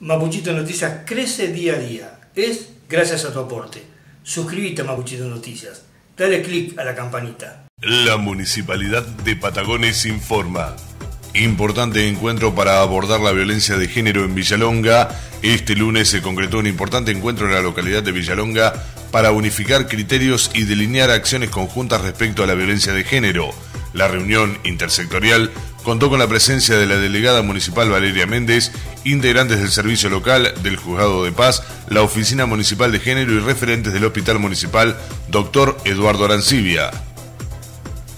Mapuchito Noticias crece día a día. Es gracias a tu aporte. Suscríbete a Mapuchito Noticias. Dale click a la campanita. La Municipalidad de Patagones informa. Importante encuentro para abordar la violencia de género en Villalonga. Este lunes se concretó un importante encuentro en la localidad de Villalonga para unificar criterios y delinear acciones conjuntas respecto a la violencia de género. La reunión intersectorial contó con la presencia de la delegada municipal Valeria Méndez, integrantes del servicio local, del Juzgado de Paz, la Oficina Municipal de Género y referentes del Hospital Municipal, doctor Eduardo Arancibia.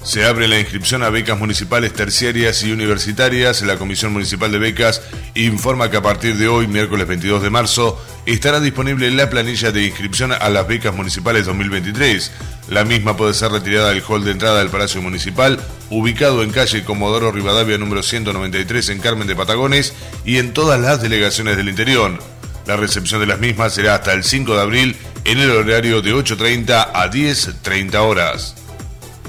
Se abre la inscripción a becas municipales terciarias y universitarias. La Comisión Municipal de Becas informa que a partir de hoy, miércoles 22 de marzo, estará disponible la planilla de inscripción a las becas municipales 2023. La misma puede ser retirada del hall de entrada del Palacio Municipal, ubicado en calle Comodoro Rivadavia número 193 en Carmen de Patagones y en todas las delegaciones del interior. La recepción de las mismas será hasta el 5 de abril en el horario de 8.30 a 10.30 horas.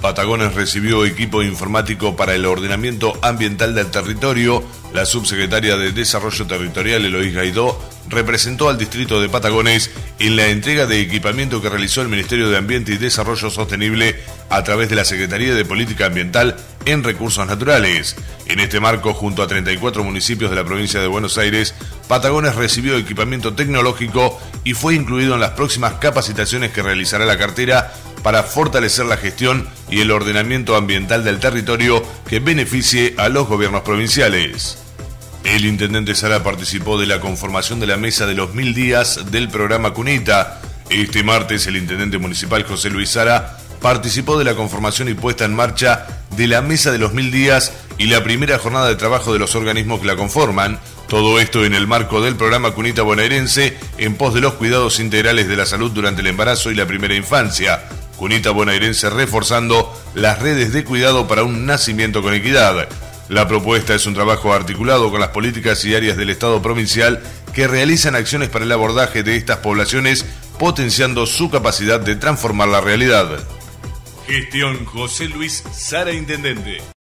Patagones recibió equipo informático para el ordenamiento ambiental del territorio. La subsecretaria de Desarrollo Territorial, Eloís Gaidó, representó al distrito de Patagones en la entrega de equipamiento que realizó el Ministerio de Ambiente y Desarrollo Sostenible a través de la Secretaría de Política Ambiental en Recursos Naturales. En este marco, junto a 34 municipios de la provincia de Buenos Aires, Patagones recibió equipamiento tecnológico y fue incluido en las próximas capacitaciones que realizará la cartera para fortalecer la gestión y el ordenamiento ambiental del territorio que beneficie a los gobiernos provinciales. El intendente Sara participó de la conformación de la mesa de los mil días del programa Cunita. Este martes el intendente municipal José Luis Sara participó de la conformación y puesta en marcha de la mesa de los mil días y la primera jornada de trabajo de los organismos que la conforman, todo esto en el marco del programa Cunita Bonaerense en pos de los cuidados integrales de la salud durante el embarazo y la primera infancia. Cunita Bonaerense reforzando las redes de cuidado para un nacimiento con equidad. La propuesta es un trabajo articulado con las políticas y áreas del Estado provincial que realizan acciones para el abordaje de estas poblaciones, potenciando su capacidad de transformar la realidad. Gestión José Luis Sara Intendente.